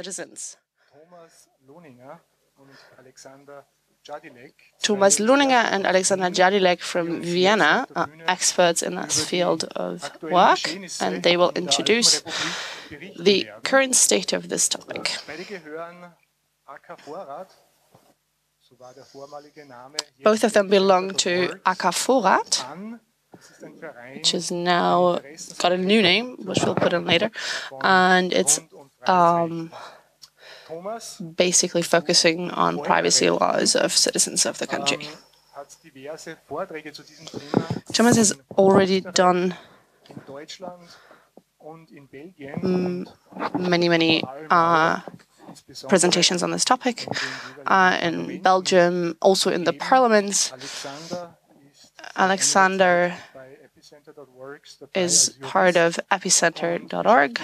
citizens. Thomas Lohninger und Alexander Czadilek. Thomas Lohninger and Alexander Czadilek from Vienna are experts in this field of work, and they will introduce the current state of this topic. Beide gehören AK Vorrat, so war der vormalige Name, jetzt Both of them belong to AK Vorrat, an. Das ist ein Verein, which is now got a new name, which we'll put in later, and it's Grund- und Freiheitsrecht. Um, basically focusing on privacy laws of citizens of the country. hat diverse Vorträge zu diesem Thema? Thomas has already done in Deutschland und in Belgien many, many uh, presentations on this topic uh, in Belgium, also in the parliaments. Alexander ist Alexander bei epicenter.works dabei is part of epicenter.org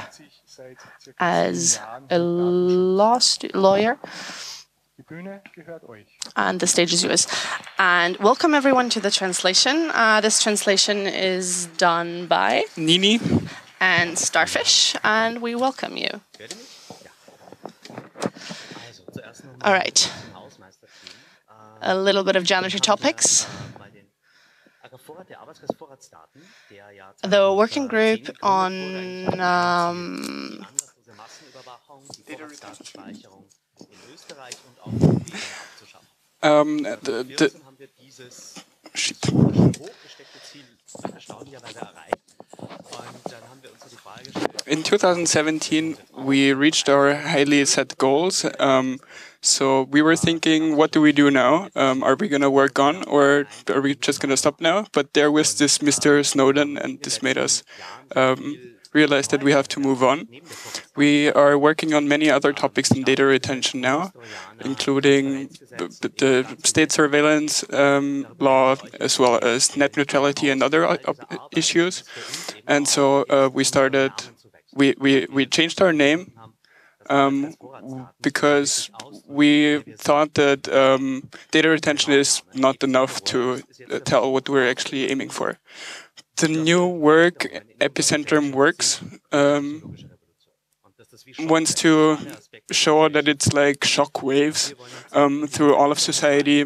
und sich seit circa as a mit Datenschutz. law stu- lawyer, Die Bühne gehört euch. and the stage is yours. And welcome everyone to the translation. Uh, this translation is done by Nini. and Starfish, and we welcome you. Hört ihr mich? Ja. Also, zuerst noch All right, zum Hausmeisterteam. A little bit of janitor topics. äh, bei den Ackervorrat, der Arbeitskreis Vorratsdaten, der ja The working group on um, die anlasslose Massenüberwachung, die Vorratsdatenspeicherung in Österreich und auch in Wien abzuschaffen. Um, the, the, 2014 haben wir dieses shit. hochgesteckte Ziel erstaunlicherweise erreicht. Und dann haben wir uns so die Frage gestellt, In 2017, we reached our highly set goals. Um, so we were thinking, what do we do now? Um, are we going to work on, or are we just going to stop now? But there was this Mr. Snowden, and this made us um, realize that we have to move on. We are working on many other topics in data retention now, including the state surveillance um, law, as well as net neutrality and other uh, issues. And so uh, we started, we, we, we changed our name um, because we thought that um, data retention is not enough to uh, tell what we're actually aiming for. The new work, Epicentrum Works, um, wants to show that it's like shock waves um, through all of society,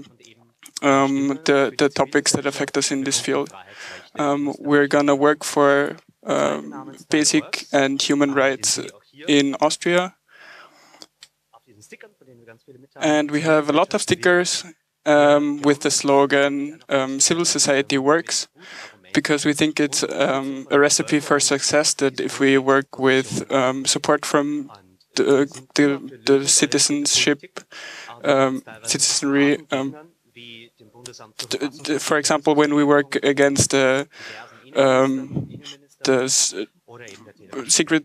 um, the, the topics that affect us in this field. Um, we're gonna work for um, basic and human rights in Austria, and we have a lot of stickers um, with the slogan um, "Civil Society Works," because we think it's um, a recipe for success. That if we work with um, support from the, the, the citizenship, um, citizenry. Um, for example, when we work against the um, the secret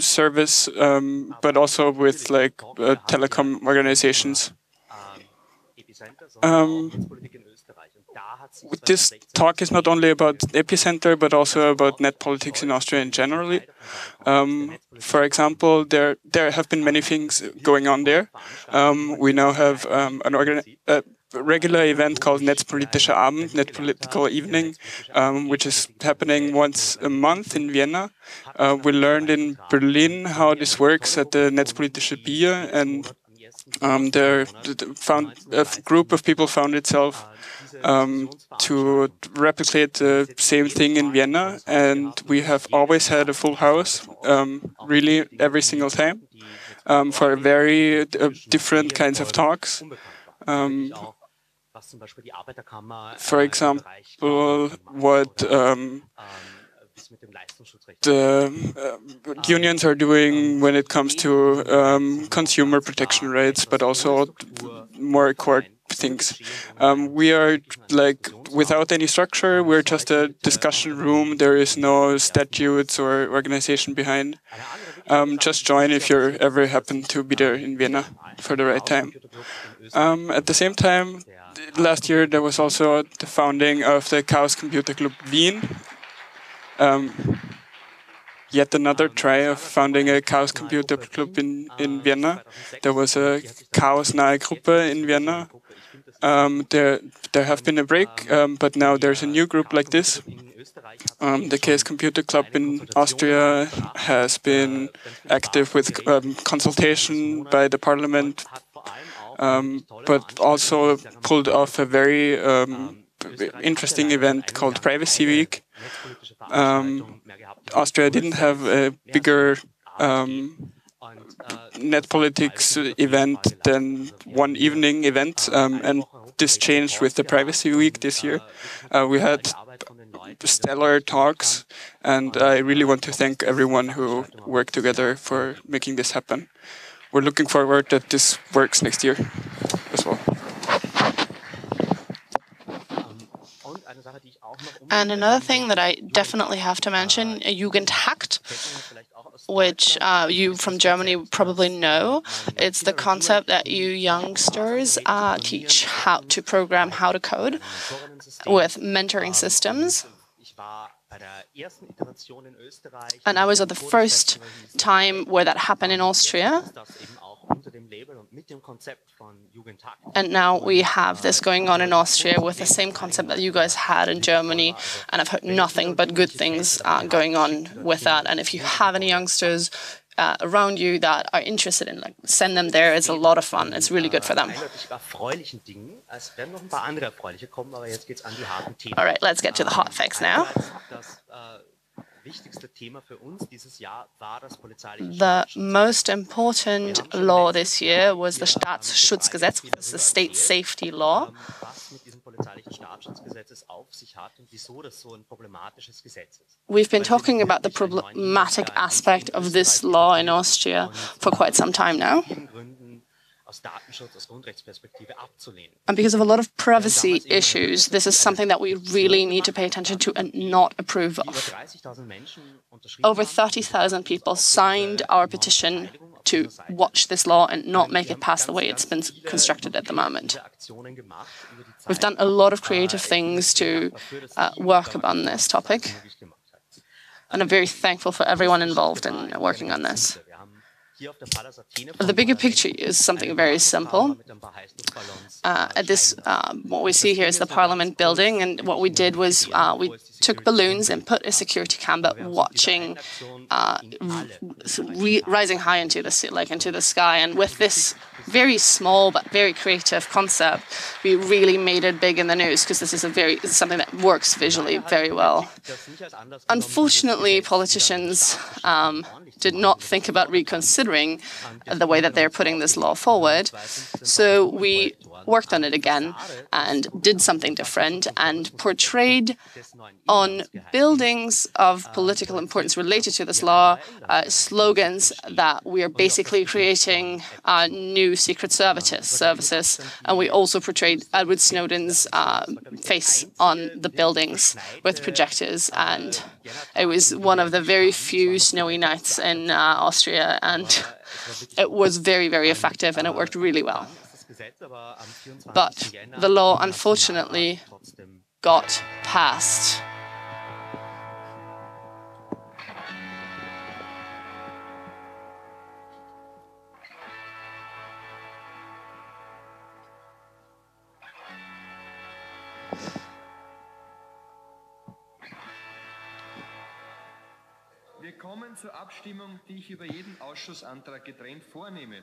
service, um, but also with like uh, telecom organizations. Um, This talk is not only about epicenter, but also about net politics in Austria in generally. Um, for example, there there have been many things going on there. Um, we now have um, an organ- a regular event called Netzpolitischer Abend, Net Political Evening, um, which is happening once a month in Vienna. Uh, we learned in Berlin how this works at the Netzpolitische Bier, and um, there the- the found a group of people found itself um, to replicate the same thing in Vienna, and we have always had a full house, um, really every single time, um, for very uh, different kinds of talks. Um, for äh, example, what um, ähm, wie es mit dem Leistungsschutzrecht the uh, unions are doing when it comes to um, consumer protection rights, but also more court things. Um, we are like without any structure. We're just a discussion room. There is no statutes or organization behind. Um, just join if you ever happen to be there in Vienna for the right time. Um, at the same time, last year there was also the founding of the Chaos Computer Club Wien. Um, yet another try of founding a Chaos Computer Club in, in Vienna. There was a Chaos Nahe Gruppe in Vienna. Um, there, there have been a break, um, but now there's a new group like this. Um, the Chaos Computer Club in Austria has been active with um, consultation by the parliament, um, but also pulled off a very um, interesting event called Privacy Week. Um, Austria didn't have a bigger um, net politics event than one evening event, um, and this changed with the Privacy Week this year. Uh, we had stellar talks, and I really want to thank everyone who worked together for making this happen. We're looking forward that this works next year as well. And another thing that I definitely have to mention, Jugend hackt, which uh, you from Germany probably know. It's the concept that you youngsters uh, teach how to program, how to code with mentoring systems. And I was at the first time where that happened in Austria. And now we have this going on in Austria with the same concept that you guys had in Germany. And I've heard nothing but good things uh, going on with that. And if you have any youngsters uh, around you that are interested in, like, send them there. It's a lot of fun. It's really good for them. All right, let's get to the hot facts now. The most important law this year was the Staatsschutzgesetz, the state safety law. We've been talking about the problematic aspect of this law in Austria for quite some time now. And because of a lot of privacy issues, this is something that we really need to pay attention to and not approve of. Over 30,000 people signed our petition to watch this law and not make it pass the way it's been constructed at the moment. We've done a lot of creative things to uh, work on this topic, and I'm very thankful for everyone involved in working on this. The bigger picture is something very simple. Uh, at this, uh, what we see here is the Parliament building, and what we did was uh, we took balloons and put a security camera watching, uh, rising high into the like into the sky, and with this very small but very creative concept, we really made it big in the news because this is a very something that works visually very well. Unfortunately, politicians um, did not think about reconsidering the way that they're putting this law forward. So we worked on it again and did something different and portrayed on buildings of political importance related to this law uh, slogans that we are basically creating uh, new secret services, services. And we also portrayed Edward Snowden's uh, face on the buildings with projectors. And it was one of the very few snowy nights in uh, Austria. And it was very, very effective and it worked really well. But the law, unfortunately, got passed.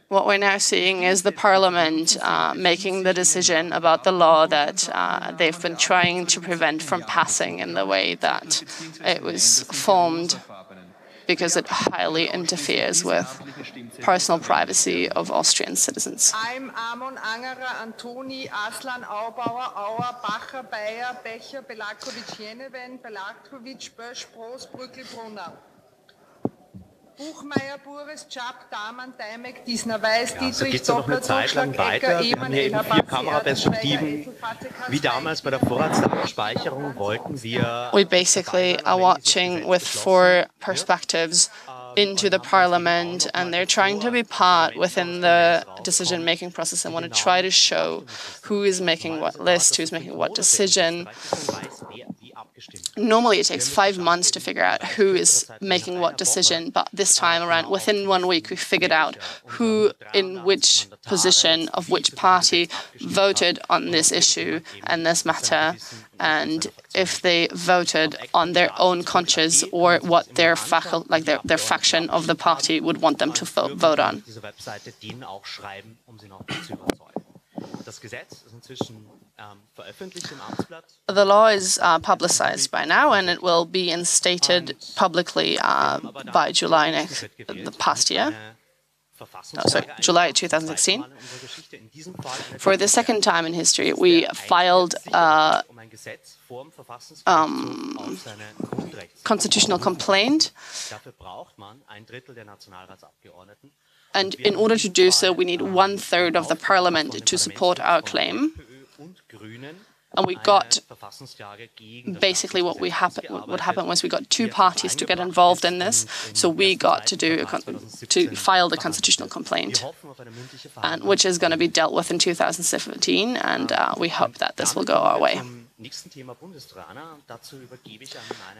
What we're now seeing is the Parliament uh, making the decision about the law that uh, they've been trying to prevent from passing in the way that it was formed because it highly interferes with personal privacy of Austrian citizens. I'm Amon Angerer, Antoni, Aslan, Aubauer, Auer, Bacher, Bayer, Becher, Belakowitsch, Jenewein, Belakowitsch, Bösch, Brosz, Brückl, Brunner. Buchmayr, Bures, Chap, Daman, Deimek, Diesner, Weiß, ja, so geht es noch eine Zeit lang weiter. Wir haben hier eben vier Kameraperspektiven. Wie damals bei der Vorratsdatenspeicherung wollten wir... We basically are watching with four perspectives into the parliament and they're trying to be part within the decision making process and want to try to show who is making what list, who's making what decision. Normally, it takes five months to figure out who is making what decision, but this time around, within one week, we figured out who in which position of which party voted on this issue and this matter, and if they voted on their own conscience or what their faculty, like their, their faction of the party would want them to vote, vote on. Ähm, the law is uh, publicized by now, and it will be instated publicly uh, by July next, the past year. Oh, sorry, July 2016. For the second time in history, we filed a um, constitutional complaint. And in order to do so, we need one third of the parliament to support our claim. And we got basically what we happen. What happened was we got two parties to get involved in this. So we got to do to file the constitutional complaint, and which is going to be dealt with in 2017. And uh, we hope that this will go our way.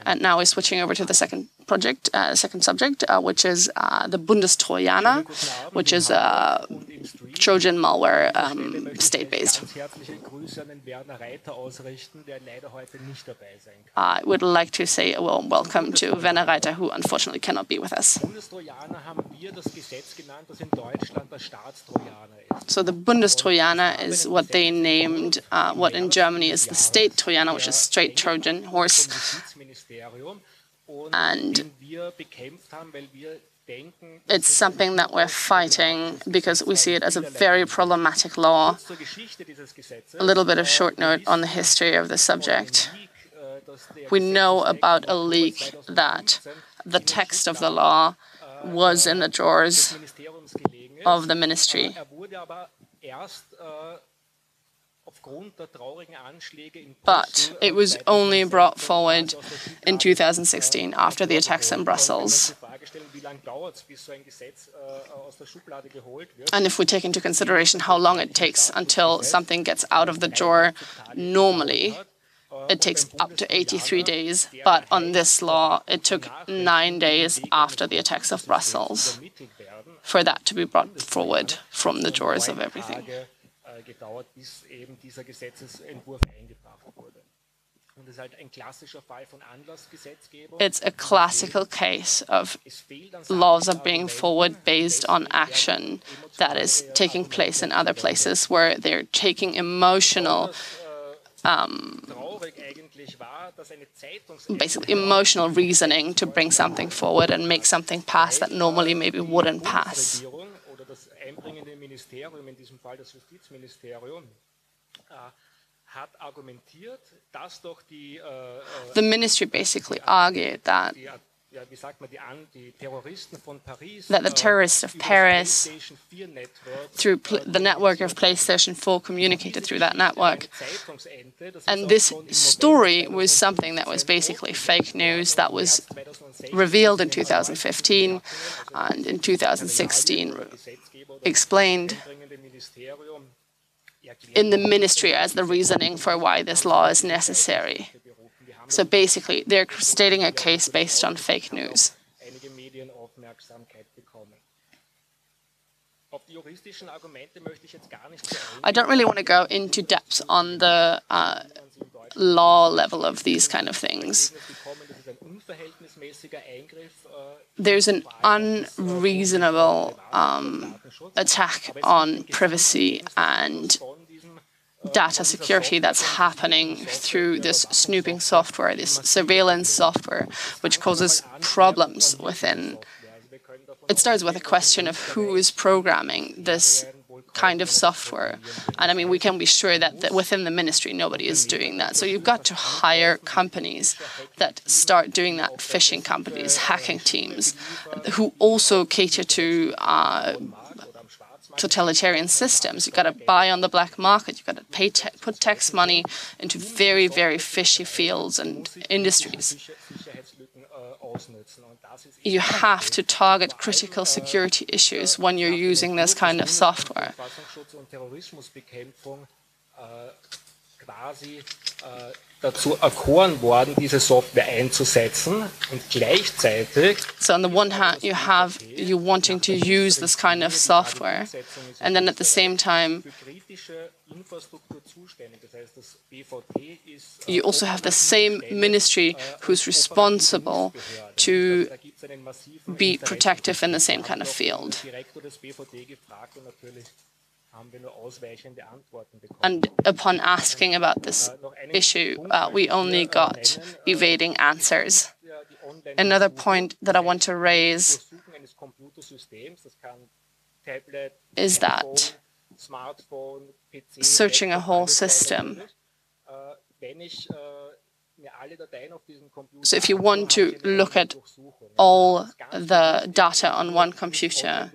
And now we're switching over to the second project, uh, second subject, uh, which is uh, the Bundestrojaner, which is a Trojan malware um, state-based. I would like to say a warm welcome to Werner Reiter, who unfortunately cannot be with us. So the Bundestrojaner is what they named, uh, what in Germany is the state Trojaner, which is straight Trojan horse. And it's something that we're fighting because we see it as a very problematic law. A little bit of short note on the history of the subject. We know about a leak that the text of the law was in the drawers of the ministry. But it was only brought forward in 2016 after the attacks in Brussels. And if we take into consideration how long it takes until something gets out of the drawer, normally it takes up to 83 days, but on this law, it took nine days after the attacks of Brussels for that to be brought forward from the drawers of everything. It's a classical case of laws are being forward based on action that is taking place in other places where they're taking emotional um, basically emotional reasoning to bring something forward and make something pass that normally maybe wouldn't pass. The ministry basically argued that that the terrorists of Paris, through the network of PlayStation 4, communicated through that network. And this story was something that was basically fake news that was revealed in 2015 and in 2016 explained in the ministry as the reasoning for why this law is necessary. So basically, they're stating a case based on fake news. I don't really want to go into depth on the uh, law level of these kind of things. There's an unreasonable um, attack on privacy and data security that's happening through this snooping software, this surveillance software, which causes problems within. It starts with a question of who is programming this kind of software. And I mean, we can be sure that, that within the ministry, nobody is doing that. So you've got to hire companies that start doing that, phishing companies, hacking teams, who also cater to uh, totalitarian systems. You've got to buy on the black market. You've got to pay te put tax money into very, very fishy fields and industries. You have to target critical security issues when you're using this kind of software. Quasi äh, dazu erkoren worden, diese Software einzusetzen und gleichzeitig So on the one hand, you have you wanting to use this kind of software, and then at the same time, you also have the same ministry who's responsible to be protective in the same kind of field. And upon asking about this issue, uh, we only got evading answers. Another point that I want to raise is that searching a whole system. So if you want to look at all the data on one computer,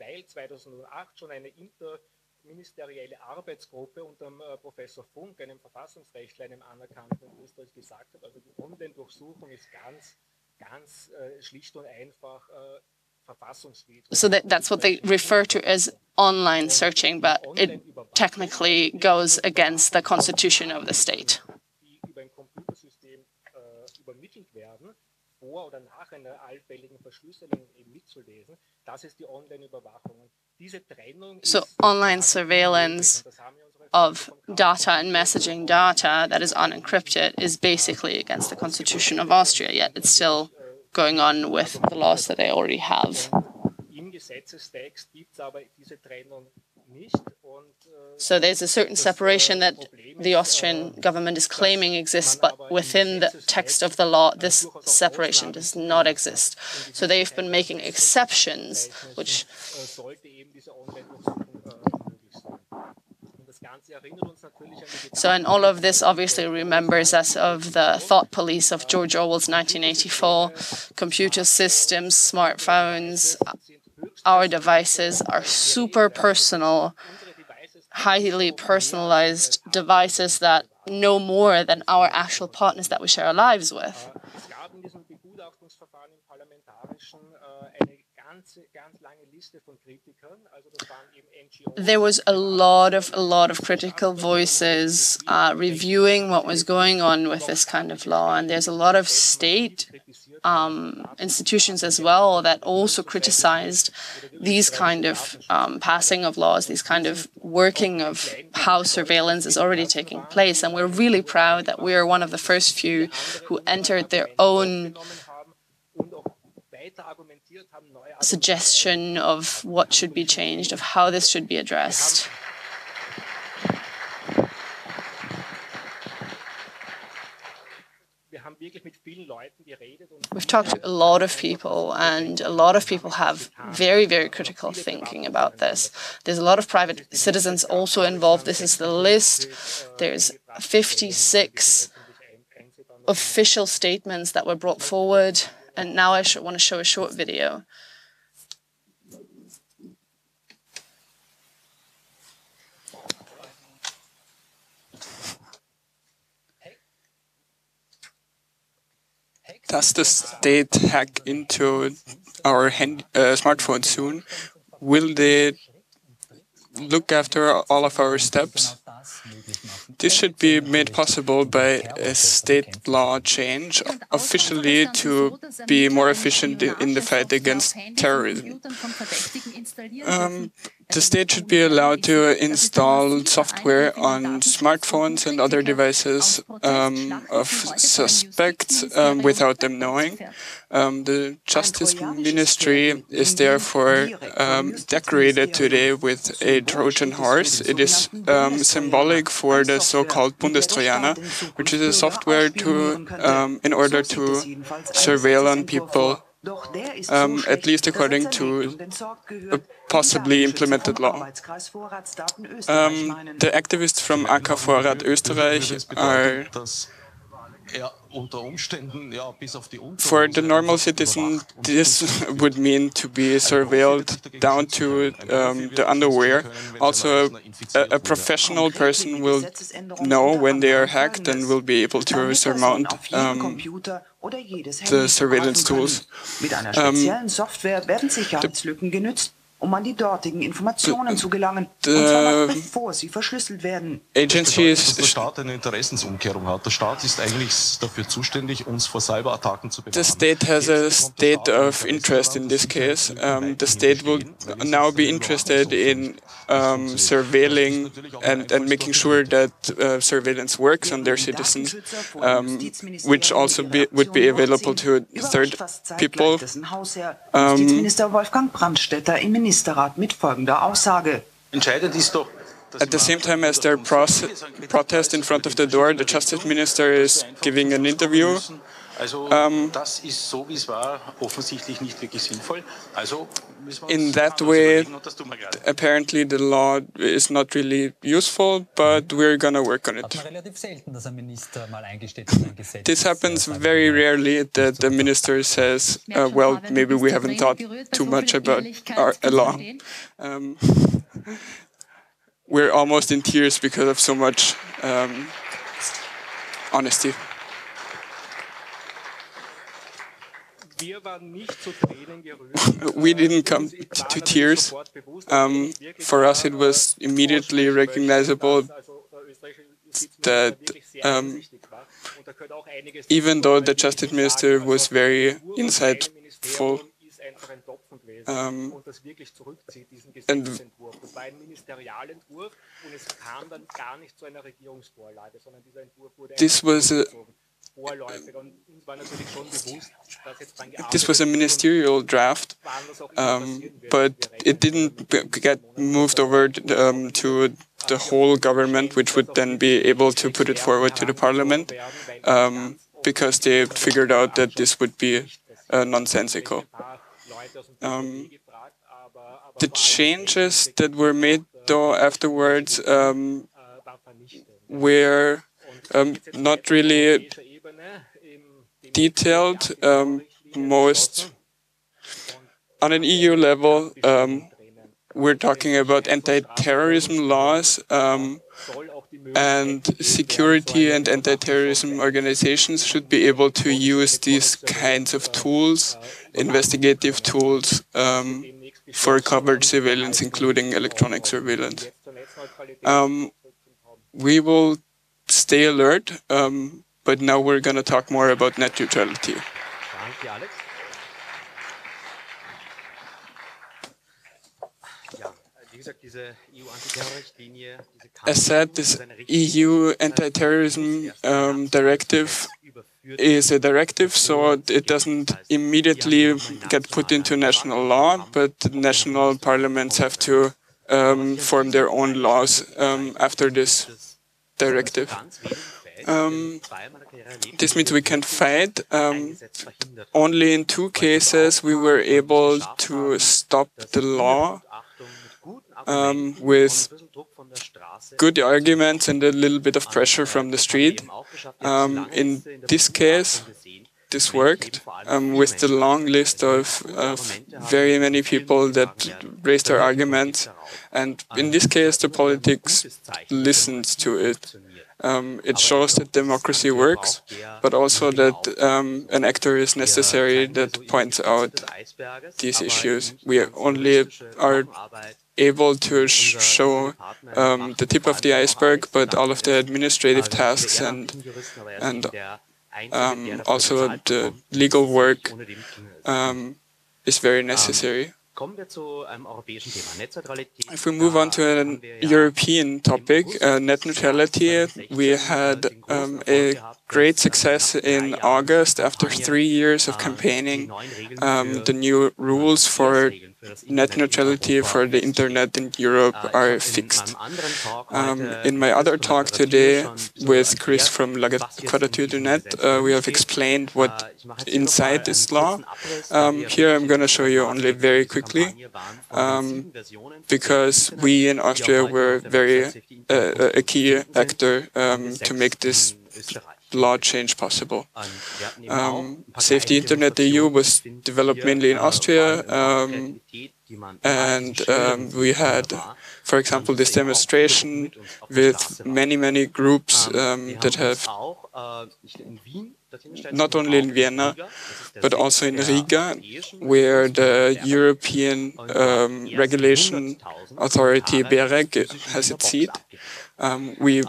weil 2008 schon eine interministerielle Arbeitsgruppe unter äh, Professor Funk, einem Verfassungsrechtler, einem anerkannten in Österreich, gesagt hat, also die Online-Durchsuchung ist ganz, ganz äh, schlicht und einfach äh, So that, that's what they refer to as online searching, but it technically goes against the constitution of the state. Vor oder nach einer allfälligen Verschlüsselung mitzulesen. Das ist die Online-Überwachung. Diese Trennung so online surveillance of data and messaging data that is unencrypted is basically against the constitution of Austria, yet it's still äh, going on with the laws that they already have. Im Gesetzestext gibt es aber diese Trennung so there's a certain separation that the Austrian government is claiming exists, but within the text of the law, this separation does not exist. So they've been making exceptions, which so, and all of this obviously remembers us of the thought police of George Orwell's 1984 computer systems, smartphones, our devices are super personal, highly personalized devices that know more than our actual partners that we share our lives with. There was a lot of a lot of critical voices uh, reviewing what was going on with this kind of law, and there's a lot of state um, institutions as well that also criticized these kind of um, passing of laws, these kind of working of how surveillance is already taking place. And we're really proud that we are one of the first few who entered their own suggestion of what should be changed, of how this should be addressed. We've talked to a lot of people, and a lot of people have very, very critical thinking about this. There's a lot of private citizens also involved. This is the list. There's 56 official statements that were brought forward, and now I want to show a short video. Does the state hack into our hand, uh, smartphones soon? Will they look after all of our steps? This should be made possible by a state law change officially to be more efficient in the fight against terrorism. Um, the state should be allowed to install software on smartphones and other devices um, of suspects um, without them knowing. Um, the Justice Ministry is therefore um, decorated today with a Trojan horse. It is um, symbolic for the so-called Bundestrojaner, which is a software to, um, in order to surveil on people um, at least according to a possibly implemented law. Um, the activists from AK Vorrat Österreich are for the normal citizen, this would mean to be surveilled down to um, the underwear. Also, a, a, professional person will know when they are hacked and will be able to surmount um, the surveillance tools. Um, the um an die dortigen Informationen zu gelangen, und zwar noch bevor sie verschlüsselt werden. Agency dass der Staat eine Interessensumkehrung hat. Der Staat ist eigentlich dafür zuständig, uns vor Cyberattacken zu bewahren. The state has a state of interest in this case. Um, the state will now be interested in um, surveilling and, and making sure that uh, surveillance works on their citizens, um, which also be, would be available to third people. Justizminister Wolfgang Brandstätter im Ministerrat mit folgender Aussage. Entscheidend ist doch, At the same time as their protest in front of the door, the justice minister is giving an interview. Um, das ist so, wie es war, offensichtlich nicht wirklich sinnvoll. Also in that way, apparently the law is not really useful, but we're gonna work on it. This happens very rarely that the minister says, uh, well, maybe we haven't thought too much about our law. Um, we're almost in tears because of so much um, honesty. we didn't come to tears. Um, for us, it was immediately recognizable that um, even though the justice minister was very insightful, um, and this was a, this was a ministerial draft, um, but it didn't get moved over um, to the whole government, which would then be able to put it forward to the parliament, um, because they figured out that this would be uh, nonsensical. Um, the changes that were made, though, afterwards um, were um, not really detailed. Um, most on an EU level, um, we're talking about anti-terrorism laws um, and security and anti-terrorism organizations should be able to use these kinds of tools, investigative tools, um, for covered surveillance, including electronic surveillance. Um, we will stay alert, um, but now we're going to talk more about net neutrality. Thank you, Alex. As said, this EU anti-terrorism um, directive is a directive, so it doesn't immediately get put into national law, but national parliaments have to um, form their own laws um, after this directive. Um, this means we can fight. Um, only in two cases we were able to stop the law um, with good arguments and a little bit of pressure from the street. Um, in this case, this worked um, with the long list of, of very many people that raised their arguments. And in this case, the politics listens to it. Um, it shows that democracy works, but also that um, an actor is necessary that points out these issues. We only are able to sh show um, the tip of the iceberg, but all of the administrative tasks and and um, also the legal work um, is very necessary. If we move on to a European topic, uh, net neutrality, we had um, a great success in August after three years of campaigning. Um, the new rules for net neutrality for the internet in Europe are fixed. Um, in my other talk today with Chris from La Quadrature uh, we have explained what inside this law. Um, here I'm going to show you only very quickly, um, because we in Austria were very uh, a key actor um, to make this law change possible. Um, Save the Internet EU was developed mainly in Austria, um, and um, we had, for example, this demonstration with many, many groups um, that have not only in Vienna, but also in Riga, where the European um, Regulation Authority BEREC has its seat. Um, we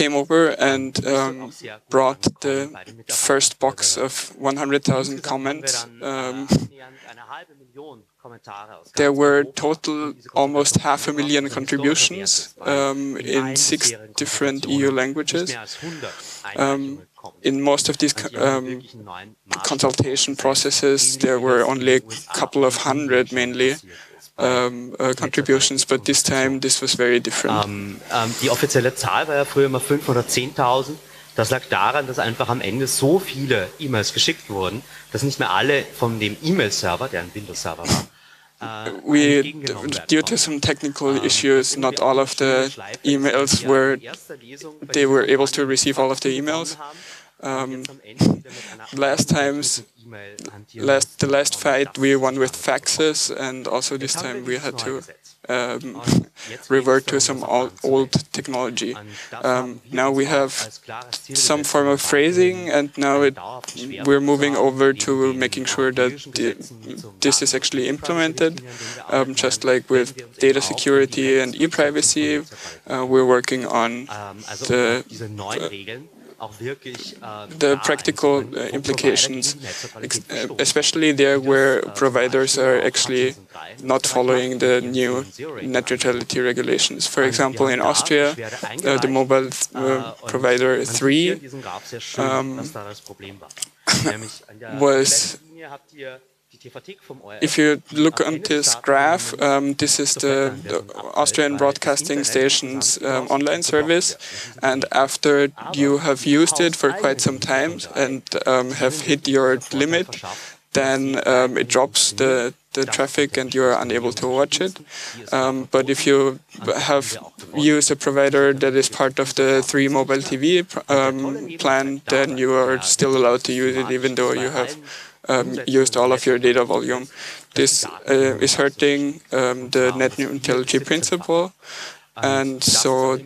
came over and um, brought the first box of 100,000 comments. Um, there were total almost half a million contributions um, in six different EU languages. Um, in most of these um, consultation processes, there were only a couple of hundred mainly um, uh, contributions, but this time this was very different. Um, um, die offizielle Zahl war ja früher immer 510.000. Das lag daran, dass einfach am Ende so viele E-Mails geschickt wurden, dass nicht mehr alle von dem E-Mail-Server, der ein Windows-Server war, Uh, we, due to some technical issues, not all of the emails were, they were able to receive all of the emails. Um, last times, last the last fight we won with faxes, and also this time we had to um, revert to some old, old technology. Um, now we have some form of phrasing, and now it, we're moving over to making sure that the, this is actually implemented. Um, just like with data security and e-privacy, uh, we're working on the the practical uh, implications, uh, especially there where providers are actually not following the new net neutrality regulations. For example, in Austria, uh, the mobile uh, provider 3 um, was if you look on this graph, um, this is the, Austrian Broadcasting Station's um, online service. And after you have used it for quite some time and um, have hit your limit, then um, it drops the, the traffic and you are unable to watch it. Um, but if you have used a provider that is part of the 3 mobile TV um, plan, then you are still allowed to use it even though you have um, used all of your data volume. This uh, is hurting um, the net neutrality principle. And so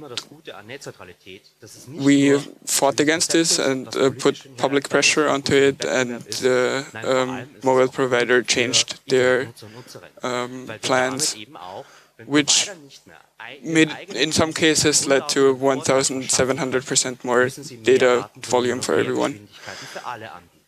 we fought against this and uh, put public pressure onto it, and the um, mobile provider changed their um, plans, which made, in some cases led to 1,700% more data volume for everyone.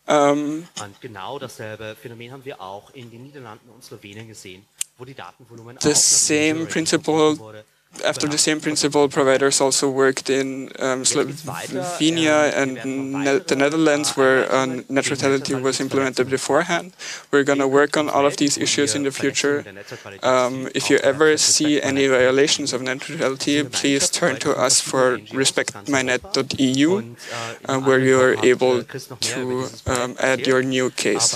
Um, und genau dasselbe Phänomen haben wir auch in den Niederlanden und Slowenien gesehen, wo die Datenvolumen the same principle after the same principle, providers also worked in um, Slovenia and ne the Netherlands, where uh, net neutrality was implemented beforehand. We're going to work on all of these issues in the future. Um, if you ever see any violations of net neutrality, please turn to us for respectmynet.eu, uh, where you are able to um, add your new case.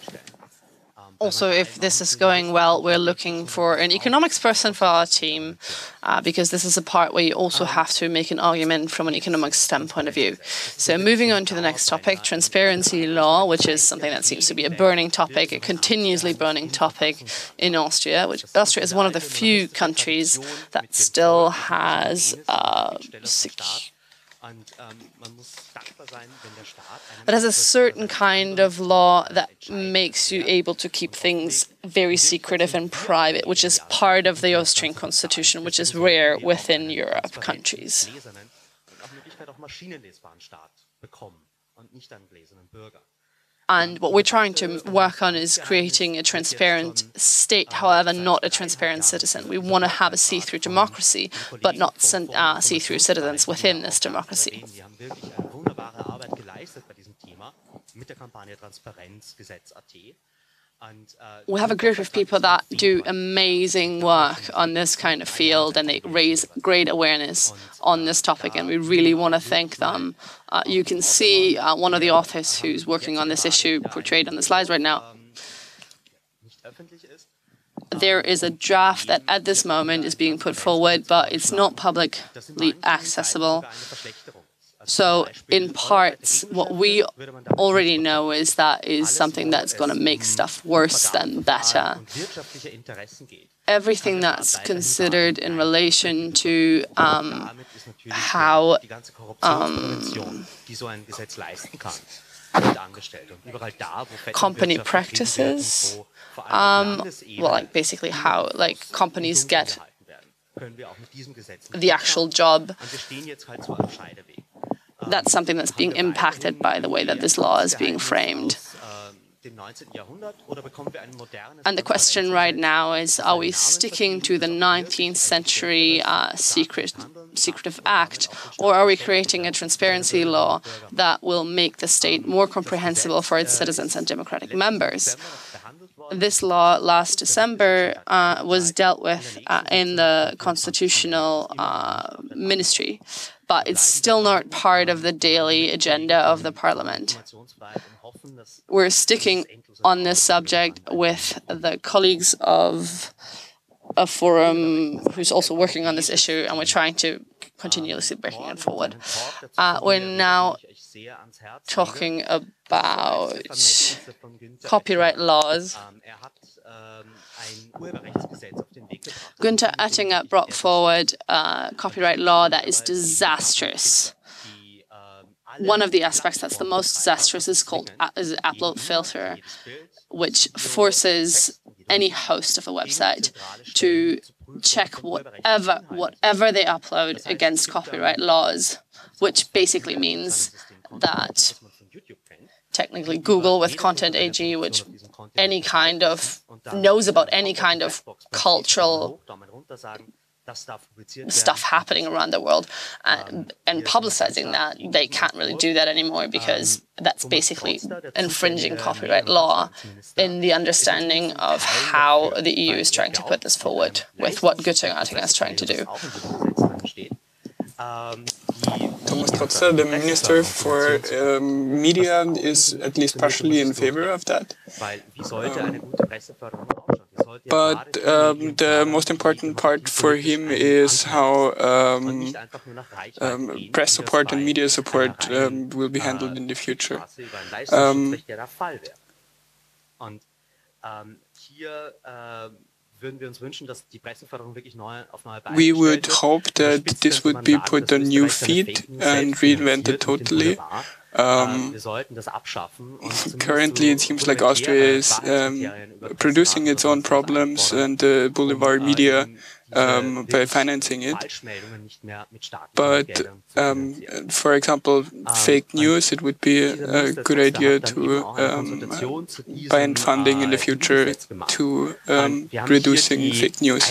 also, if this is going well, we're looking for an economics person for our team uh, because this is a part where you also have to make an argument from an economics standpoint of view. So, moving on to the next topic, transparency law, which is something that seems to be a burning topic, a continuously burning topic in Austria. Which Austria is one of the few countries that still has uh, it has a certain kind of law that makes you able to keep things very secretive and private, which is part of the Austrian constitution, which is rare within Europe countries. And what we're trying to work on is creating a transparent state, however, not a transparent citizen. We want to have a see through democracy, but not uh, see through citizens within this democracy. We have a group of people that do amazing work on this kind of field and they raise great awareness on this topic, and we really want to thank them. Uh, you can see uh, one of the authors who's working on this issue portrayed on the slides right now. there is a draft that at this moment is being put forward, but it's not publicly accessible. So in parts, what we already know is that is something that's going to make stuff worse than better. Everything that's considered in relation to um, how um, company practices, um, well, like basically how like companies get the actual job that's something that's being impacted by the way that this law is being framed. And the question right now is, are we sticking to the 19th century uh, secret, secretive act, or are we creating a transparency law that will make the state more comprehensible for its citizens and democratic members? This law last December uh, was dealt with uh, in the constitutional uh, ministry but it's still not part of the daily agenda of the parliament. We're sticking on this subject with the colleagues of a forum who's also working on this issue, and we're trying to continuously bring it forward. Uh, we're now talking about copyright laws. Günther Oettinger brought forward a copyright law that is disastrous. One of the aspects that's the most disastrous is called is upload filter, which forces any host of a website to check whatever whatever they upload against copyright laws, which basically means that technically Google with Content ID, which any kind of knows about any kind of cultural stuff happening around the world and, and publicizing that they can't really do that anymore because that's basically infringing copyright law in the understanding of how the EU is trying to put this forward with what Günther Oettinger is trying to do. Thomas Drozda, the Minister for um, Media, is at least partially in favor of that. Um, but um, the most important part for him is how um, um, press support and media support um, will be handled in the future. We would hope that this would be put on new feet and reinvented totally. Um, currently, it seems like Austria is um, producing its own problems and the boulevard media um, by financing it. But, um, for example, fake news, it would be a good idea to um, bind funding in the future to um, reducing fake news.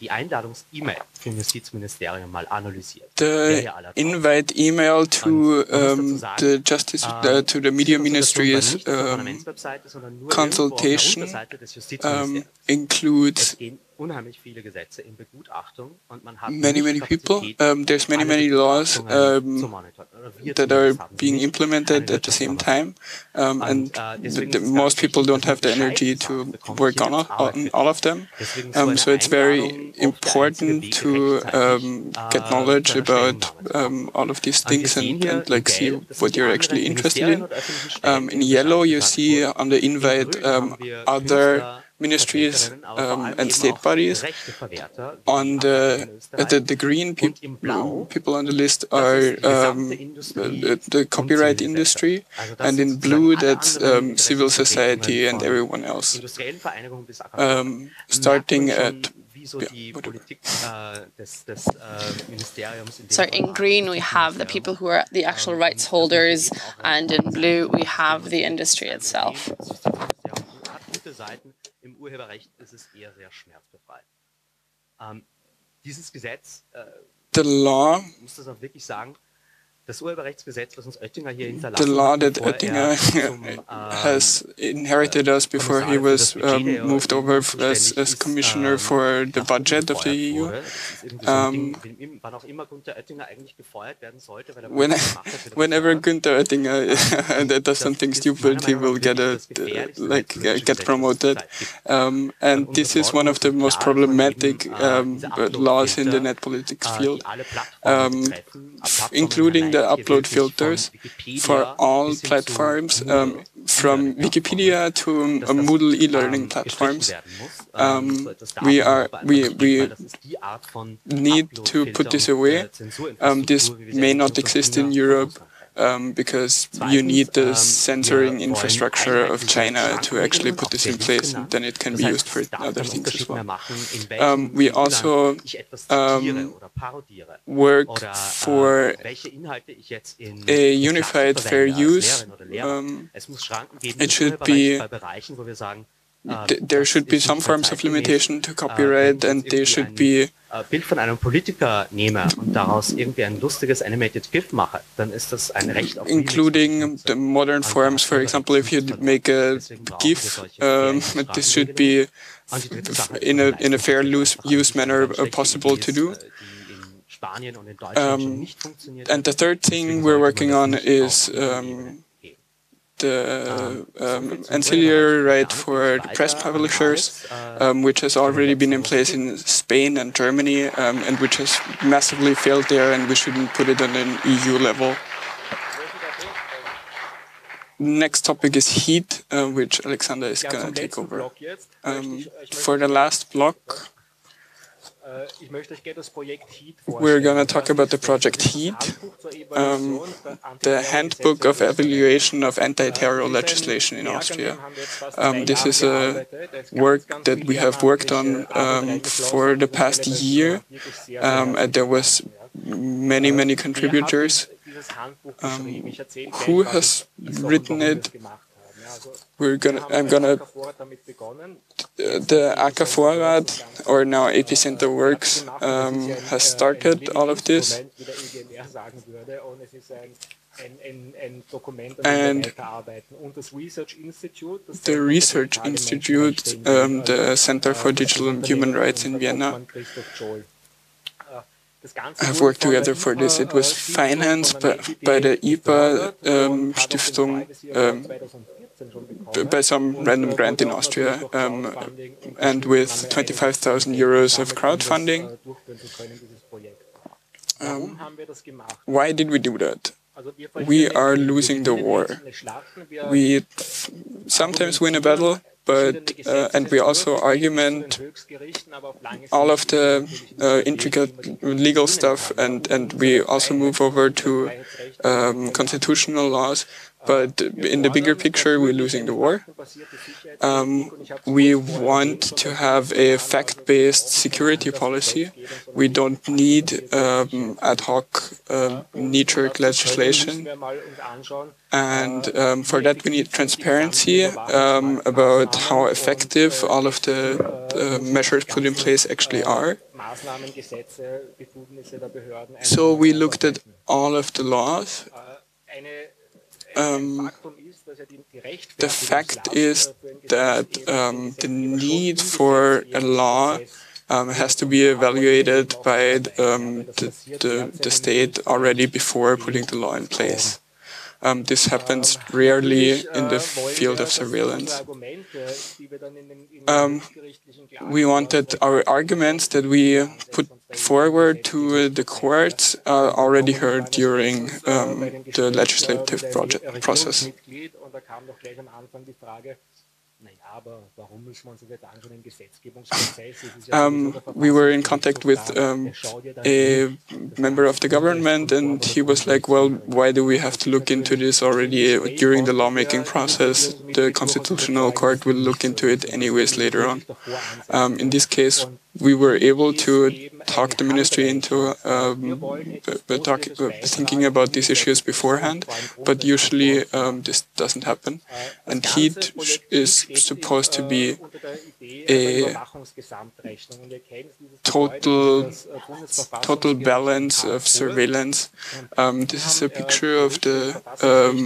Die Einladungs-E-Mail vom Justizministerium mal analysiert. The invite email to um, the justice uh, to the media ministry is um, consultation um, includes many many people. Um, there's many many laws um, that are being implemented at the same time, um, and the, the, most people don't have the energy to work on all, on all of them. Um, so it's very important to um, get uh, knowledge about um, all of these things and, and, like see what you're actually interested in. in yellow, you see on the invite other ministries um, and state bodies. On the the, the green pe people on the list are um, the, the, copyright industry, and in blue that's um, civil society and everyone else. Um, starting at so in green we have the people who are the actual rights holders, and in blue we have the industry itself im Urheberrecht ist es eher sehr schmerzbefreit. Ähm, dieses Gesetz, äh, the law, muss das auch wirklich sagen, Das Urheberrechtsgesetz, was uns Oettinger hier the law that Oettinger has inherited us before he was um, moved over as, as commissioner for the budget of the EU. Um, when, whenever Günther Oettinger does something stupid, he will get a like get promoted. Um, and this is one of the most problematic um, laws in the net politics field, um, including the upload filters for all platforms, um, from Wikipedia to um, Moodle e-learning platforms. Um, we are we we need to put this away. Um, this may not exist in Europe um, because you need the censoring infrastructure of China to actually put this in place, and then it can be used for other things as well. Um, we also um, work for a unified fair use. Um, it should be there should be some forms of limitation to copyright and they should be Bild von einem Politiker nehme und daraus irgendwie ein lustiges animated GIF mache, dann ist das ein Recht auf Including the modern forms, for example, if you make a GIF, um, this should be in a, in a fair use manner possible to do. Um, and the third thing we're working on is um, the um, ancillary right for the press publishers, um, which has already been in place in Spain and Germany, um, and which has massively failed there, and we shouldn't put it on an EU level. Next topic is heat, uh, which Alexander is going to take over. Um, for the last block, we're going to talk about the project HEAT, um, the Handbook of Evaluation of Anti-Terror Legislation in Austria. Um, this is a work that we have worked on um, for the past year. Um, and there was many, many contributors. Um, who has written it? We're gonna I'm gonna the AK Vorrat or now Epicenter Works um, has started all of this and the Research Institute, um, the Center for Digital Human Rights in Vienna, have worked together for this. It was financed by, by the IPA um, Stiftung um, by some random grant in Austria um, and with 25,000 euros of crowdfunding. Um, why did we do that? We are losing the war. We sometimes win a battle, but uh, and we also argument all of the uh, intricate legal stuff, and and we also move over to um, constitutional laws. But in the bigger picture, we're losing the war. Um, we want to have a fact-based security policy. We don't need um, ad hoc uh, knee-jerk legislation. And um, for that, we need transparency um, about how effective all of the uh, measures put in place actually are. So we looked at all of the laws um, the fact is that um, the need for a law um, has to be evaluated by um, the, the, the, state already before putting the law in place. Um, this happens rarely in the field of surveillance. Um, we wanted our arguments that we put forward to the courts are already heard during um, the legislative project process. Um, we were in contact with um, a member of the government, and he was like, "Well, why do we have to look into this already during the lawmaking process? The Constitutional Court will look into it anyways later on." Um, in this case, we were able to talk the ministry into um, talk, thinking about these issues beforehand, but usually um, this doesn't happen. And heat is supposed to be a total total balance of surveillance. Um, this is a picture of the um,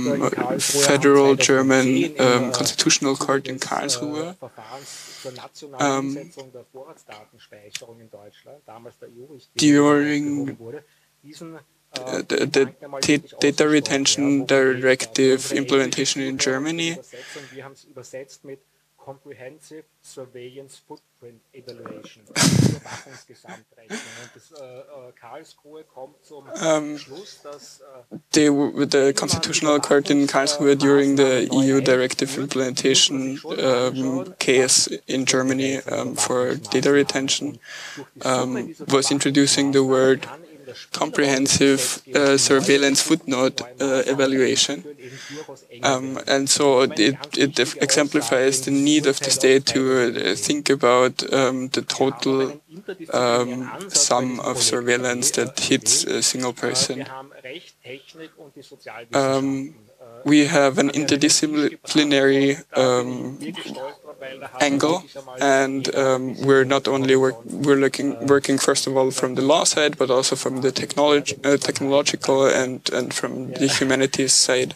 federal German um, constitutional court in Karlsruhe. Um, during uh, the, the data retention directive implementation in Germany, Comprehensive Surveillance Footprint Evaluation, um, the, the Constitutional Court in Karlsruhe during the EU directive implementation um, case in Germany um, for data retention um, was introducing the word comprehensive uh, surveillance footnote uh, evaluation. Um, and so it, it exemplifies the need of the state to uh, think about um, the total um, sum of surveillance that hits a single person. Um, we have an interdisciplinary um, angle, and um, we're not only work, we're looking working first of all from the law side, but also from the technology, uh, technological and and from the humanities side.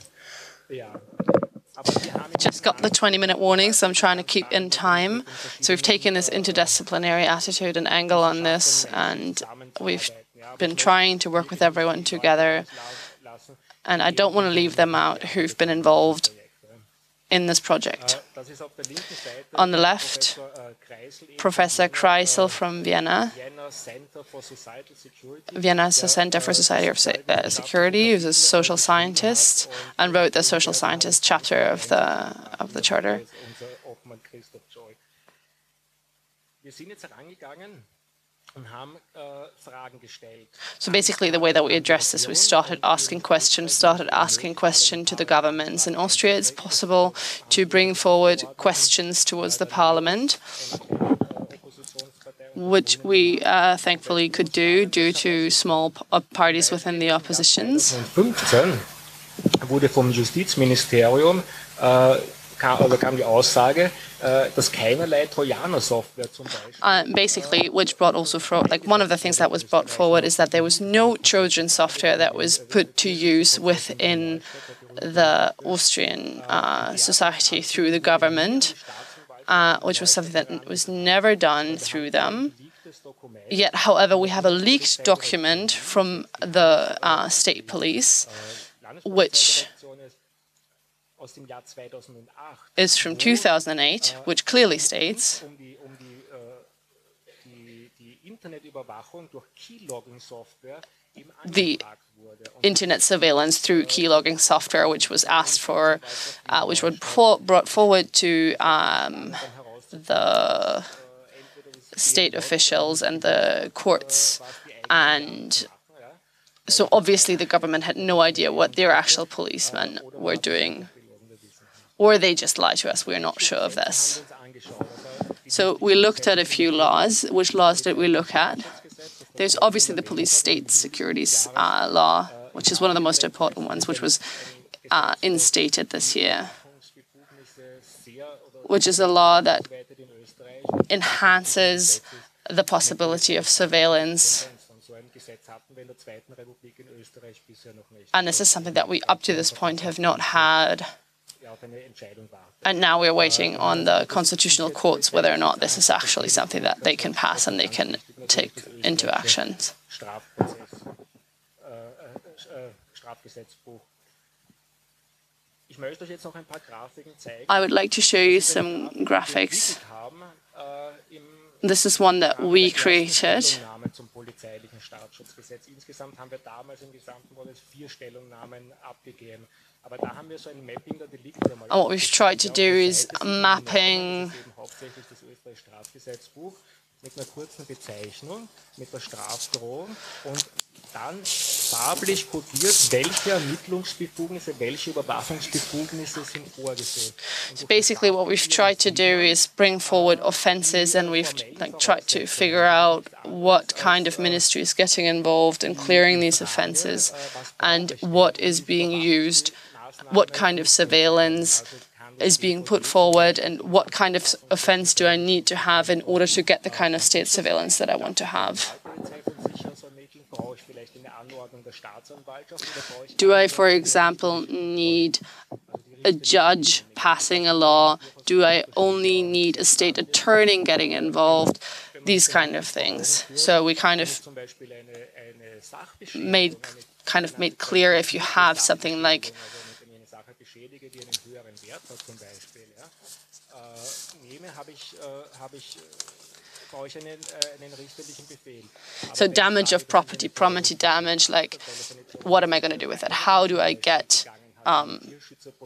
Just got the 20 minute warning, so I'm trying to keep in time. So we've taken this interdisciplinary attitude and angle on this, and we've been trying to work with everyone together and I don't want to leave them out who've been involved in this project. On the left, Professor Kreissl from Vienna, Vienna Center for Society of uh, Security, who's a social scientist and wrote the social scientist chapter of the of the charter. So basically, the way that we address this, we started asking questions, started asking questions to the governments. In Austria, it's possible to bring forward questions towards the parliament, which we uh, thankfully could do due to small uh, parties within the oppositions. wurde vom Justizministerium äh, kam, Aussage, Beispiel. Uh, basically, which brought also for like one of the things that was brought forward is that there was no Trojan software that was put to use within the Austrian uh, society through the government, uh, which was something that was never done through them. Yet, however, we have a leaked document from the uh, state police, which is from 2008, which clearly states the internet surveillance through keylogging software, which was asked for, uh, which was brought forward to um, the state officials and the courts. And so obviously the government had no idea what their actual policemen were doing or they just lie to us. We're not sure of this. So we looked at a few laws. Which laws did we look at? There's obviously the police state securities uh, law, which is one of the most important ones, which was uh, instated this year, which is a law that enhances the possibility of surveillance. And this is something that we, up to this point, have not had. And now we're waiting on the constitutional courts whether or not this is actually something that they can pass and they can take into actions. I would like to show you some graphics. This is one that we created. And what we've tried to do is mapping mit einer kurzen Bezeichnung, mit der Strafdrohung und dann farblich kodiert, welche Ermittlungsbefugnisse, welche Überwachungsbefugnisse sind vorgesehen. So basically what we've tried to do is bring forward offenses and we've like tried to figure out what kind of ministry is getting involved in clearing these offenses and what is being used, what kind of surveillance is being put forward and what kind of offense do I need to have in order to get the kind of state surveillance that I want to have. Do I, for example, need a judge passing a law? Do I only need a state attorney getting involved? These kind of things. So we kind of made kind of made clear if you have something like so damage of property, property damage, like what am I going to do with it? How do I get um,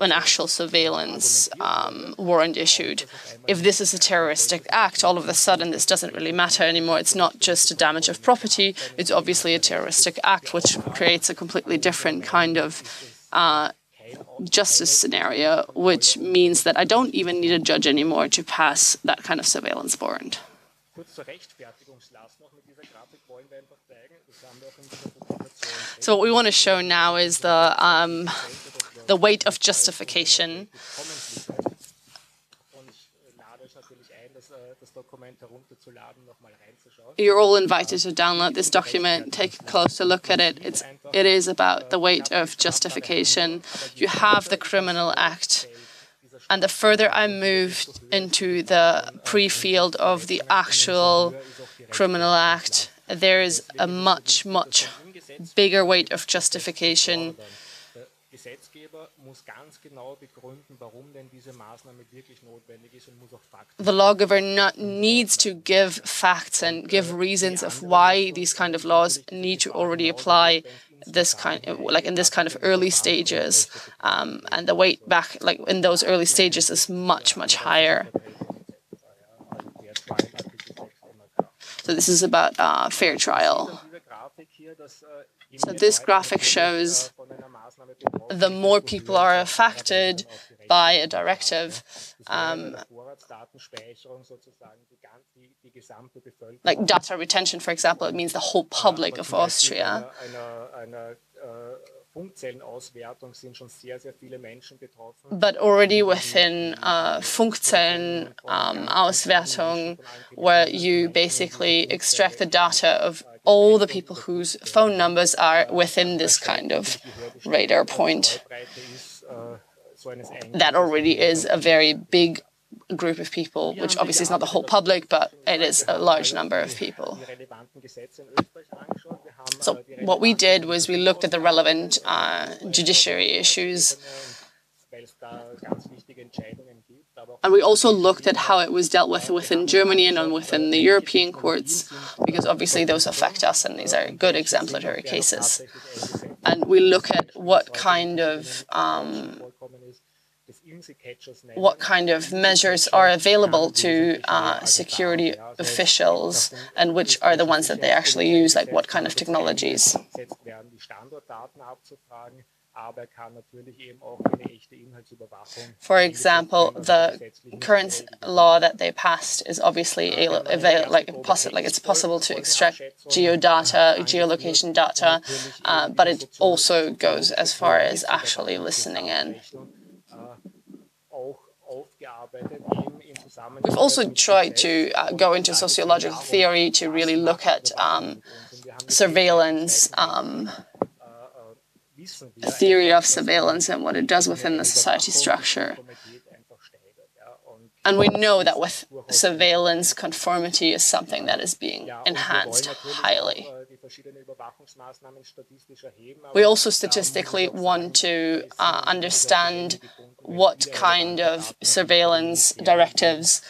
an actual surveillance um, warrant issued? If this is a terroristic act, all of a sudden this doesn't really matter anymore. It's not just a damage of property, it's obviously a terroristic act, which creates a completely different kind of uh, justice scenario, which means that I don't even need a judge anymore to pass that kind of surveillance warrant. So what we want to show now is the um, the weight of justification. You're all invited to download this document, take a closer look at it. It's it is about the weight of justification. You have the criminal act and the further I moved into the pre-field of the actual criminal act, there is a much, much bigger weight of justification. The lawgiver not, needs to give facts and give reasons of why these kind of laws need to already apply this kind like in this kind of early stages um, and the weight back like in those early stages is much much higher. So this is about uh, fair trial. So this graphic shows the more people are affected by a directive um, like data retention, for example, it means the whole public of Austria. But already within uh, Funkzellen um, Auswertung, where you basically extract the data of all the people whose phone numbers are within this kind of radar point, that already is a very big group of people, which obviously is not the whole public, but it is a large number of people. So what we did was we looked at the relevant uh, judiciary issues. And we also looked at how it was dealt with within Germany and within the European courts, because obviously those affect us, and these are good exemplary cases. And we look at what kind of um, what kind of measures are available to uh, security officials and which are the ones that they actually use, like what kind of technologies. For example, the current law that they passed is obviously a, a, like, like it's possible to extract geodata, geolocation data, uh, but it also goes as far as actually listening in. We've also tried to uh, go into sociological theory to really look at um, surveillance, um, theory of surveillance and what it does within the society structure. And we know that with surveillance, conformity is something that is being enhanced highly. We also statistically want to uh, understand what kind of surveillance directives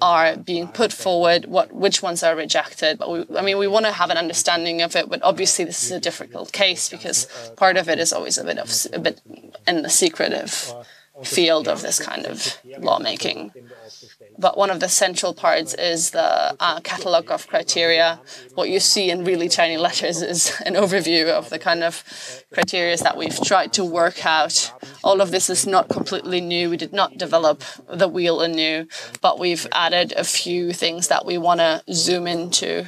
are being put forward, what which ones are rejected. But we, I mean, we want to have an understanding of it. But obviously, this is a difficult case because part of it is always a bit of a bit in the secretive. Field of this kind of lawmaking. But one of the central parts is the uh, catalog of criteria. What you see in really tiny letters is an overview of the kind of criteria that we've tried to work out. All of this is not completely new. We did not develop the wheel anew, but we've added a few things that we want to zoom into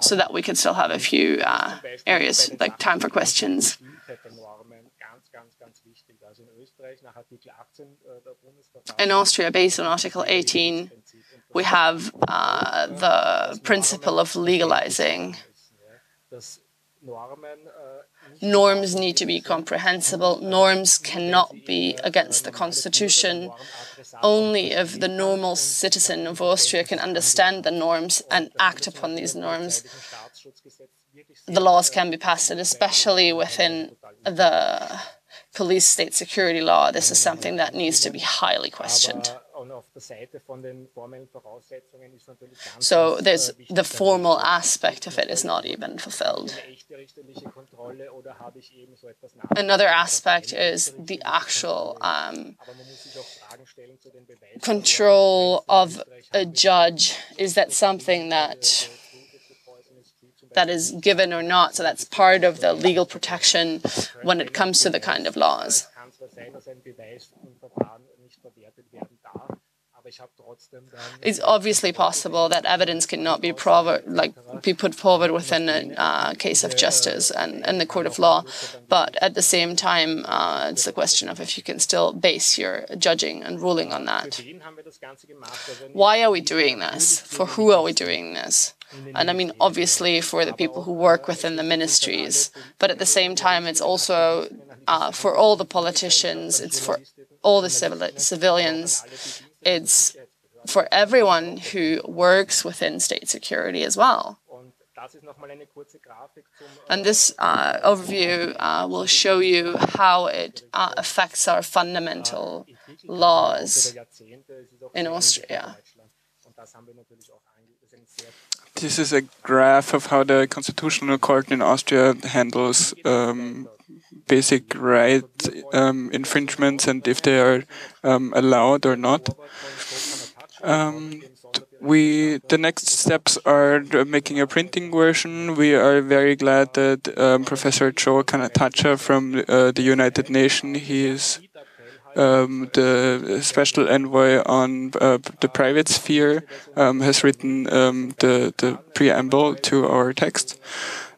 so that we can still have a few uh, areas like time for questions. In Austria, based on Article 18, we have uh, the principle of legalizing. Norms need to be comprehensible. Norms cannot be against the constitution. Only if the normal citizen of Austria can understand the norms and act upon these norms, the laws can be passed, and especially within the police state security law, this is something that needs to be highly questioned. So there's the formal aspect of it is not even fulfilled. Another aspect is the actual um, control of a judge. Is that something that that is given or not. So that's part of the legal protection when it comes to the kind of laws. It's obviously possible that evidence cannot be like be put forward within a uh, case of justice and in the court of law, but at the same time, uh, it's a question of if you can still base your judging and ruling on that. Why are we doing this? For who are we doing this? And I mean, obviously, for the people who work within the ministries, but at the same time, it's also uh, for all the politicians, it's for all the civil civilians, it's for everyone who works within state security as well. And this uh, overview uh, will show you how it uh, affects our fundamental laws in Austria. This is a graph of how the Constitutional Court in Austria handles um, basic right um, infringements and if they are um, allowed or not. Um, we the next steps are making a printing version. We are very glad that um, Professor Joe Cannataci from uh, the United Nations he is um, the special envoy on uh, the private sphere um, has written um, the, the preamble to our text.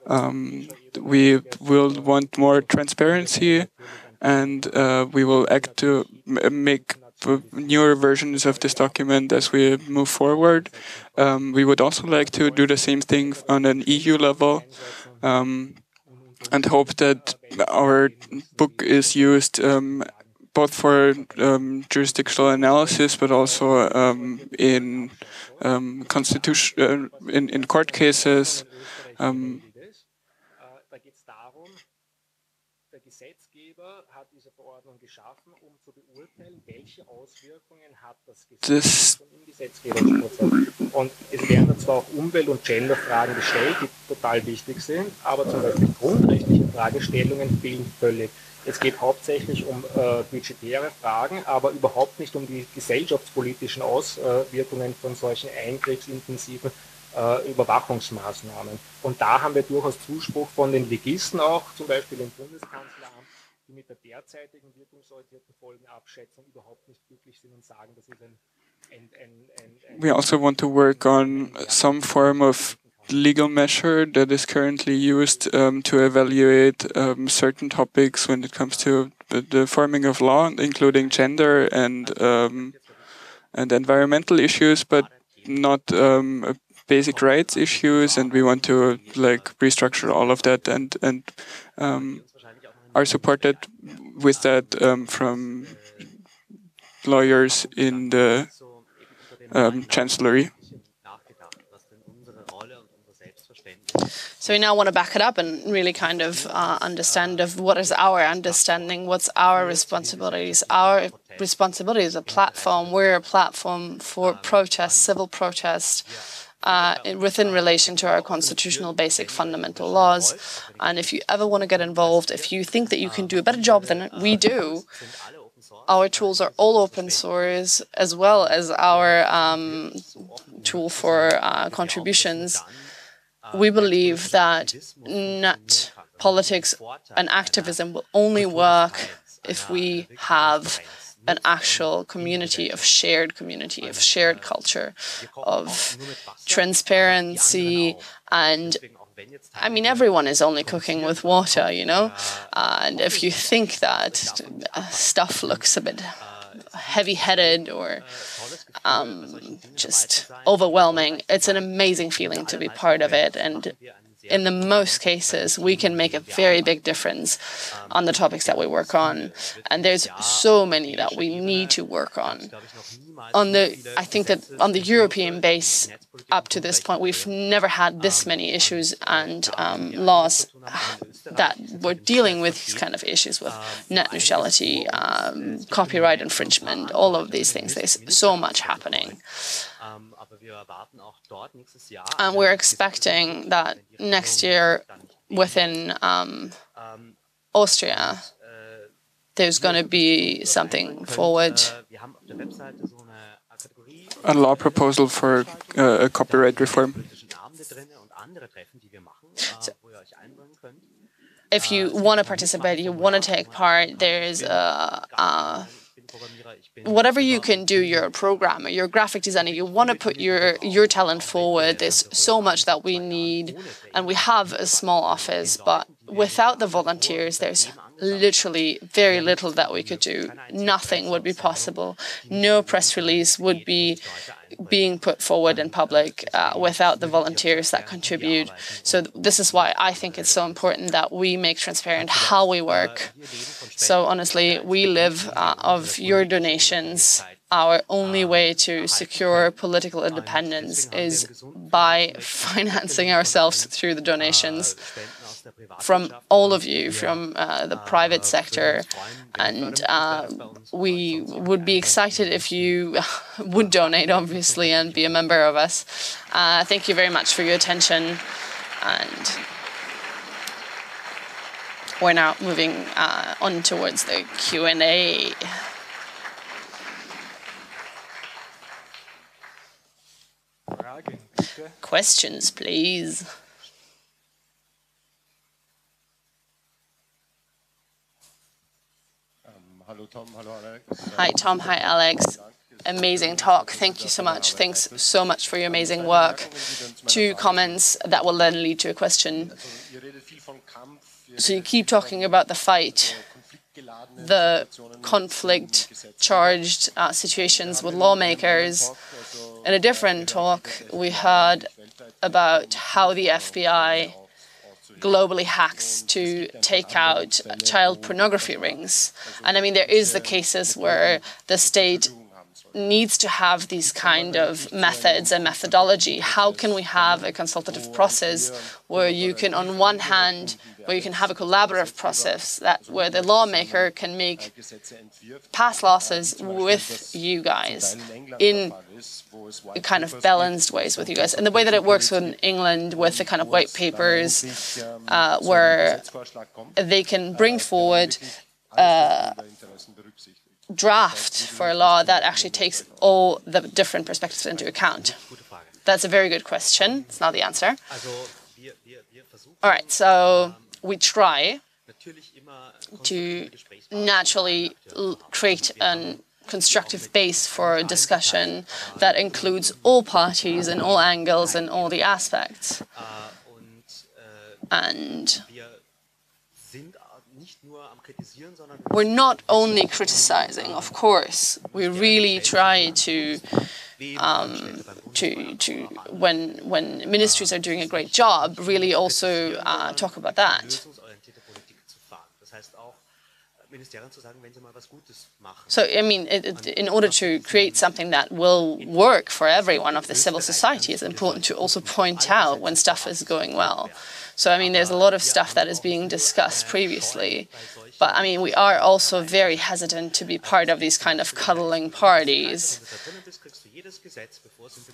Um, we will want more transparency and uh, we will act to make newer versions of this document as we move forward. Um, we would also like to do the same thing on an EU level um, and hope that our book is used um, both for um, jurisdictional analysis, but also um, in um, constitution uh, in, in court cases. This Und es werden zwar auch Umwelt- und Genderfragen gestellt, die total wichtig sind, aber zum Beispiel grundrechtliche Fragestellungen fehlen völlig. Es geht hauptsächlich um äh, budgetäre Fragen, aber überhaupt nicht um die gesellschaftspolitischen Auswirkungen von solchen eingriffsintensiven äh, Überwachungsmaßnahmen. Und da haben wir durchaus Zuspruch von den Legisten auch, zum Beispiel im Bundeskanzleramt, die mit der derzeitigen wirkungsorientierten Folgenabschätzung überhaupt nicht glücklich sind und sagen, das ist ein We also want to work on some form of legal measure that is currently used um, to evaluate um, certain topics when it comes to the forming of law, including gender and um, and environmental issues, but not um, basic rights issues. And we want to like restructure all of that and and um, are supported with that um, from lawyers in the chancellery. So we now want to back it up and really kind of uh, understand of what is our understanding, what's our responsibilities. Our responsibility is a platform. We're a platform for protest, civil protest, uh, within relation to our constitutional basic fundamental laws. And if you ever want to get involved, if you think that you can do a better job than we do, our tools are all open source, as well as our um, tool for uh, contributions. We believe that net politics and activism will only work if we have an actual community of shared community, of shared culture, of transparency and I mean, everyone is only cooking with water, you know? and if you think that stuff looks a bit heavy headed or um, just overwhelming, it's an amazing feeling to be part of it. And in the most cases, we can make a very big difference on the topics that we work on. And there's so many that we need to work on. On the, I think that on the European base, up to this point, we've never had this many issues and um, laws that were dealing with these kind of issues with net neutrality, um, copyright infringement, all of these things. There's so much happening. And we're expecting that next year within um, Austria, there's going to be something forward. A law proposal for uh, a copyright reform. So, if you want to participate, you want to take part, there's a, a whatever you can do, you're a programmer, you're a graphic designer, you want to put your your talent forward. There's so much that we need, and we have a small office, but without the volunteers, there's literally very little that we could do. Nothing would be possible. No press release would be being put forward in public uh, without the volunteers that contribute. So this is why I think it's so important that we make transparent how we work. So honestly, we live uh, of your donations. Our only way to secure political independence is by financing ourselves through the donations from all of you, from uh, the private sector. And uh, we would be excited if you would donate, obviously, and be a member of us. Uh, thank you very much for your attention. And we're now moving uh, on towards the Q&A. Questions, please. Hi, Tom. Hi, Alex. Amazing talk. Thank you so much. Thanks so much for your amazing work. Two comments that will then lead to a question. So you keep talking about the fight, the conflict-charged uh, situations with lawmakers. In a different talk, we heard about how the FBI globally hacks to take out child pornography rings. And I mean, there is the cases where the state needs to have these kind of methods and methodology. How can we have a consultative process where you can, on one hand, where you can have a collaborative process that where the lawmaker can make pass laws with you guys in kind of balanced ways with you guys. And the way that it works in England with the kind of white papers uh, where they can bring forward uh, draft for a law that actually takes all the different perspectives into account? That's a very good question. It's not the answer. All right, so we try to naturally create a constructive base for a discussion that includes all parties and all angles and all the aspects. And we're not only criticizing, of course. We really try to um, to to when when ministries are doing a great job, really also uh, talk about that. So, I mean, it, it, in order to create something that will work for everyone of the civil society, it's important to also point out when stuff is going well. So, I mean, there's a lot of stuff that is being discussed previously but I mean, we are also very hesitant to be part of these kind of cuddling parties.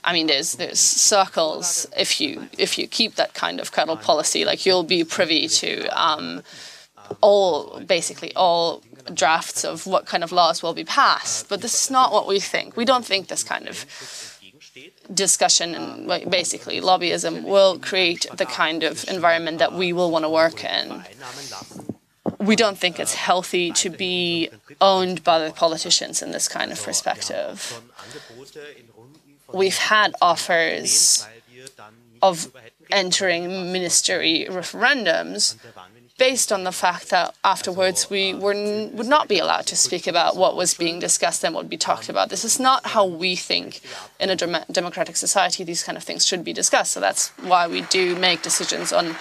I mean, there's there's circles. If you if you keep that kind of cuddle policy, like you'll be privy to um, all basically all drafts of what kind of laws will be passed. But this is not what we think. We don't think this kind of discussion and basically lobbyism will create the kind of environment that we will want to work in. We don't think it's healthy to be owned by the politicians in this kind of perspective. We've had offers of entering ministry referendums based on the fact that afterwards we were, would not be allowed to speak about what was being discussed and what would be talked about. This is not how we think in a democratic society these kind of things should be discussed. So that's why we do make decisions on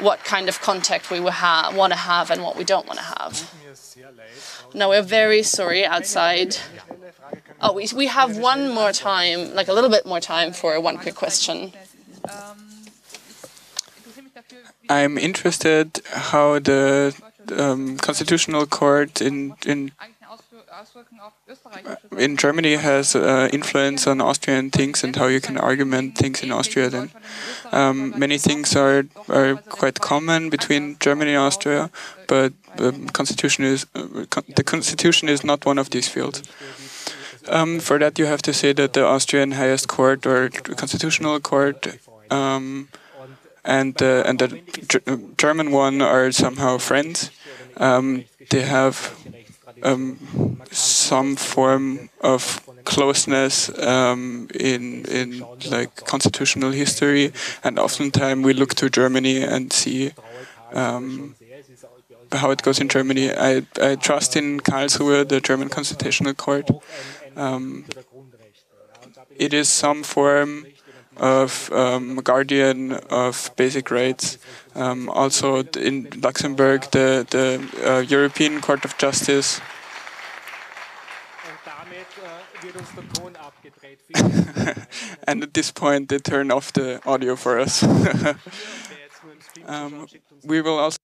what kind of contact we want to have and what we don't want to have. Now, we're very sorry outside. Oh, we, we have one more time, like a little bit more time for one quick question. I'm interested how the um, constitutional court in in in Germany has uh, influence on Austrian things and how you can argument things in Austria. Then um, many things are are quite common between Germany and Austria, but the constitution is uh, con the constitution is not one of these fields. Um, for that, you have to say that the Austrian highest court or constitutional court um, and uh, and the German one are somehow friends. Um, they have um, some form of closeness um, in in like constitutional history, and oftentimes we look to Germany and see um, how it goes in Germany. I I trust in Karlsruhe, the German Constitutional Court. Um, it is some form of um, guardian of basic rights. Um, also in Luxembourg, the, the uh, European Court of Justice. and at this point, they turn off the audio for us. um, we will also